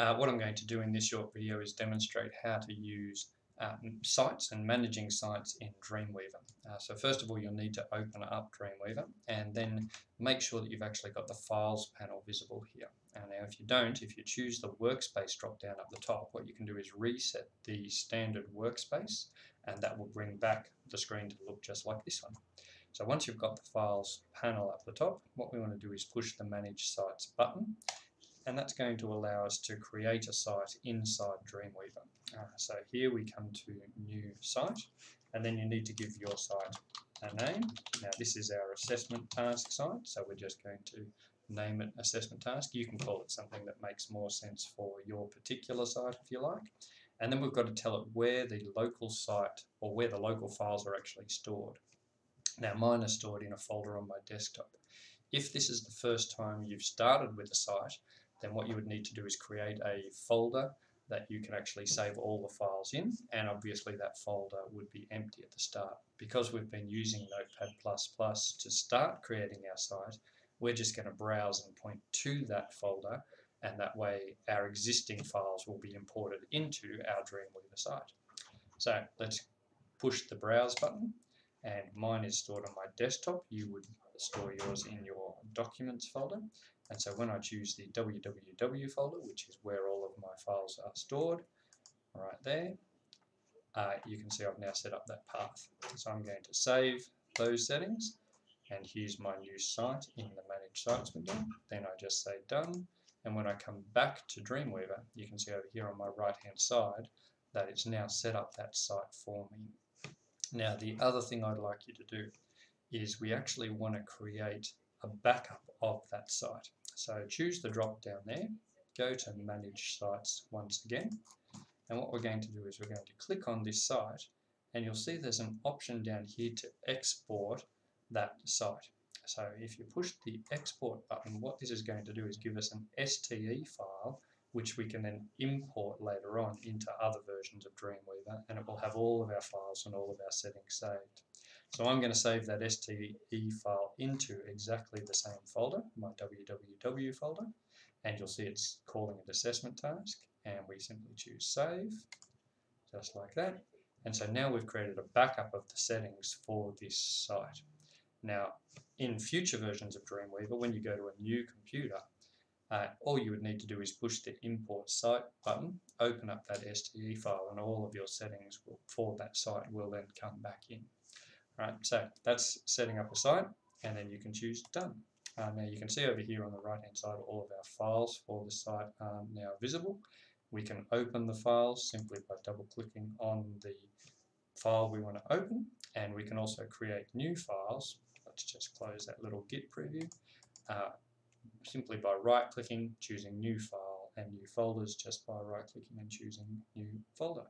Uh, what I'm going to do in this short video is demonstrate how to use um, sites and managing sites in Dreamweaver. Uh, so first of all you'll need to open up Dreamweaver and then make sure that you've actually got the files panel visible here. Uh, now if you don't, if you choose the workspace drop down at the top, what you can do is reset the standard workspace and that will bring back the screen to look just like this one. So once you've got the files panel up the top, what we want to do is push the manage sites button and that's going to allow us to create a site inside Dreamweaver. Uh, so here we come to new site and then you need to give your site a name. Now this is our assessment task site so we're just going to name it assessment task. You can call it something that makes more sense for your particular site if you like. And then we've got to tell it where the local site or where the local files are actually stored. Now mine are stored in a folder on my desktop. If this is the first time you've started with a site, then what you would need to do is create a folder that you can actually save all the files in and obviously that folder would be empty at the start. Because we've been using Notepad++ to start creating our site, we're just going to browse and point to that folder and that way our existing files will be imported into our Dreamweaver site. So let's push the browse button and mine is stored on my desktop. You would store yours in your documents folder and so when I choose the www folder, which is where all of my files are stored, right there, uh, you can see I've now set up that path. So I'm going to save those settings, and here's my new site in the Manage Sites window. Then I just say Done, and when I come back to Dreamweaver, you can see over here on my right-hand side that it's now set up that site for me. Now the other thing I'd like you to do is we actually want to create a backup of that site. So choose the drop down there, go to manage sites once again, and what we're going to do is we're going to click on this site and you'll see there's an option down here to export that site. So if you push the export button, what this is going to do is give us an STE file which we can then import later on into other versions of Dreamweaver and it will have all of our files and all of our settings saved. So I'm going to save that STE file into exactly the same folder, my www folder, and you'll see it's calling it assessment task, and we simply choose save, just like that. And so now we've created a backup of the settings for this site. Now, in future versions of Dreamweaver, when you go to a new computer, uh, all you would need to do is push the import site button, open up that STE file, and all of your settings will, for that site will then come back in. Right, so that's setting up a site and then you can choose done. Uh, now you can see over here on the right hand side all of our files for the site are now visible. We can open the files simply by double clicking on the file we want to open and we can also create new files. Let's just close that little git preview. Uh, simply by right clicking, choosing new file and new folders just by right clicking and choosing new folder.